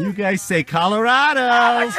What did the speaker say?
You guys say Colorado.